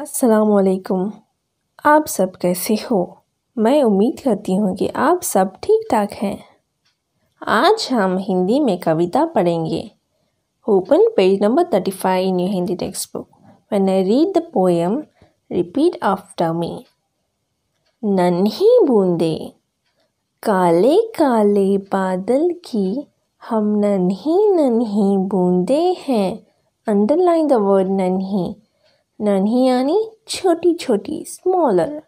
असलकुम आप सब कैसे हो? मैं उम्मीद करती हूँ कि आप सब ठीक ठाक हैं। आज हम हिंदी में कविता पढ़ेंगे। Open page number thirty five in your Hindi textbook when I read the poem repeat after me नन्ही बूंदे, काले काले बादल की हम नन्ही नन्ही बूंदे हैं। अंडरलाइन द वर्ड नन्ही। नन्ही यानी छोटी छोटी स्मॉलर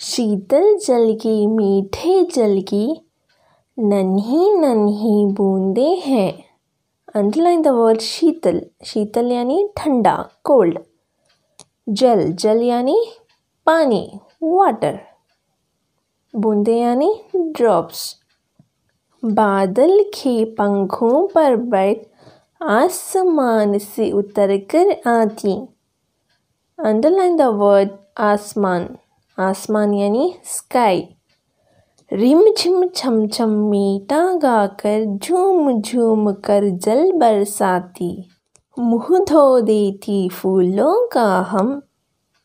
शीतल जल की, मीठे जल की नन्ही नन्ही बूंदे हैं। अंडरलाइन द वर्ड शीतल। शीतल यानी ठंडा कोल्ड जल जल यानी पानी वाटर बूंदे यानी ड्रॉप्स बादल के पंखों पर बैठ आसमान से उतर कर आती अंडरलाइन द वर्ड आसमान आसमान यानी स्काई रिम झिम छम छम मीटा गाकर झूम झूम कर जल बरसाती मुँह धो देती फूलों का हम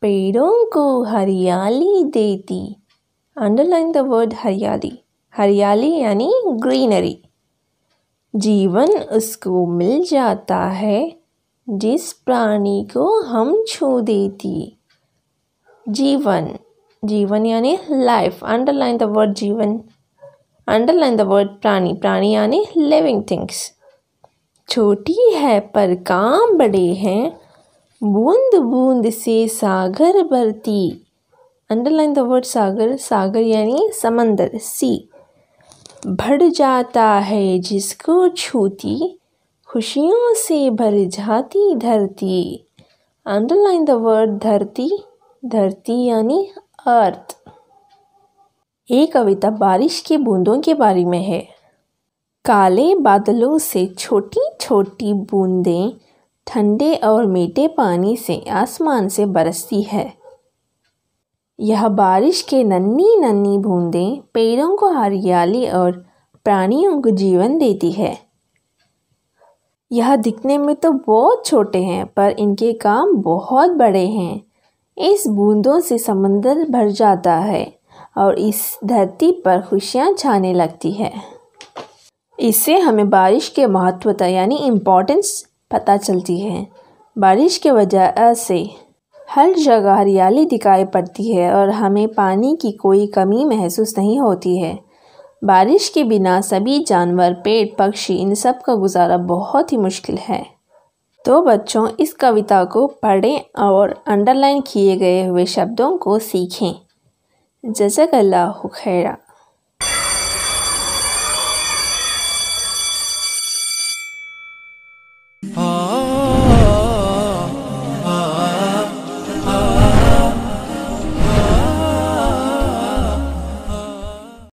पेड़ों को हरियाली देती अंडरलाइन द वर्ड हरियाली हरियाली यानी ग्रीनरी जीवन उसको मिल जाता है, जिस प्राणी को हम छू देती। जीवन जीवन यानी लाइफ अंडरलाइन द वर्ड जीवन अंडरलाइन द वर्ड प्राणी प्राणी यानी लिविंग थिंग्स छोटी है पर काम बड़े हैं, बूंद बूंद से सागर भरती। अंडरलाइन द वर्ड सागर सागर यानी समंदर सी भर जाता है जिसको छूती, खुशियों से भर जाती धरती। अंडरलाइन द वर्ड धरती धरती यानी अर्थ ये कविता बारिश की बूंदों के बारे में है। काले बादलों से छोटी छोटी बूंदें ठंडे और मीठे पानी से आसमान से बरसती है। यह बारिश के नन्ही नन्ही बूंदें पेड़ों को हरियाली और प्राणियों को जीवन देती है। यह दिखने में तो बहुत छोटे हैं, पर इनके काम बहुत बड़े हैं। इस बूंदों से समंदर भर जाता है और इस धरती पर खुशियाँ छाने लगती है। इससे हमें बारिश के महत्वता यानी इम्पोर्टेंस पता चलती है। बारिश के वजह से हर जगह हरियाली दिखाई पड़ती है और हमें पानी की कोई कमी महसूस नहीं होती है। बारिश के बिना सभी जानवर, पेड़, पक्षी, इन सब का गुजारा बहुत ही मुश्किल है। तो बच्चों, इस कविता को पढ़ें और अंडरलाइन किए गए हुए शब्दों को सीखें। जजक अल्लाह खैरा।